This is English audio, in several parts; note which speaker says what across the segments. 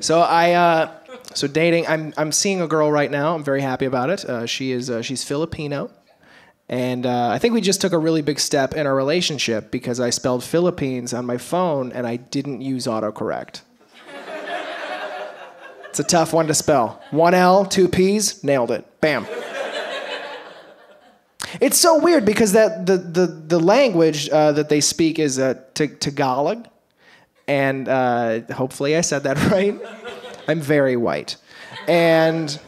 Speaker 1: So I, uh, so dating. I'm I'm seeing a girl right now. I'm very happy about it. Uh, she is uh, she's Filipino, and uh, I think we just took a really big step in our relationship because I spelled Philippines on my phone and I didn't use autocorrect. it's a tough one to spell. One L, two P's, nailed it. Bam. It's so weird because that the the the language uh, that they speak is uh, Tagalog, and uh, hopefully I said that right. I'm very white, and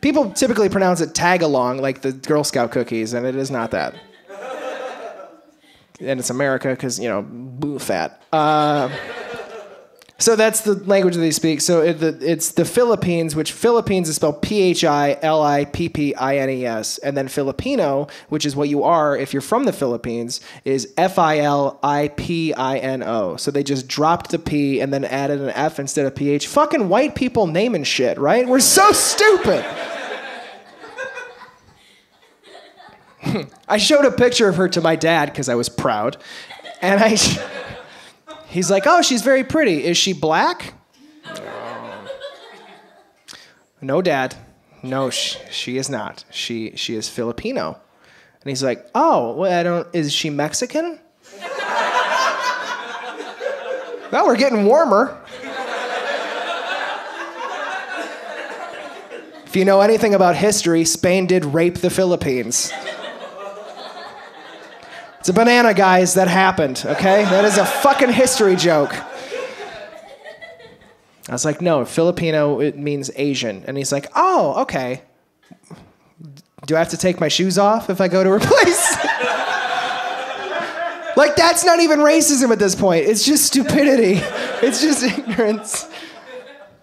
Speaker 1: people typically pronounce it tag along like the Girl Scout cookies, and it is not that. And it's America because you know, boo fat. Uh, so that's the language that they speak. So it, the, it's the Philippines, which Philippines is spelled P H I L I P P I N E S, and then Filipino, which is what you are if you're from the Philippines, is F I L I P I N O. So they just dropped the P and then added an F instead of P H. Fucking white people naming shit, right? We're so stupid. I showed a picture of her to my dad because I was proud, and I. He's like, oh, she's very pretty. Is she black? No, dad. No, she, she is not. She she is Filipino. And he's like, oh, well, I don't. Is she Mexican? well, we're getting warmer. If you know anything about history, Spain did rape the Philippines. It's a banana, guys, that happened, okay? That is a fucking history joke. I was like, no, Filipino, it means Asian. And he's like, oh, okay. Do I have to take my shoes off if I go to her place? like, that's not even racism at this point. It's just stupidity, it's just ignorance.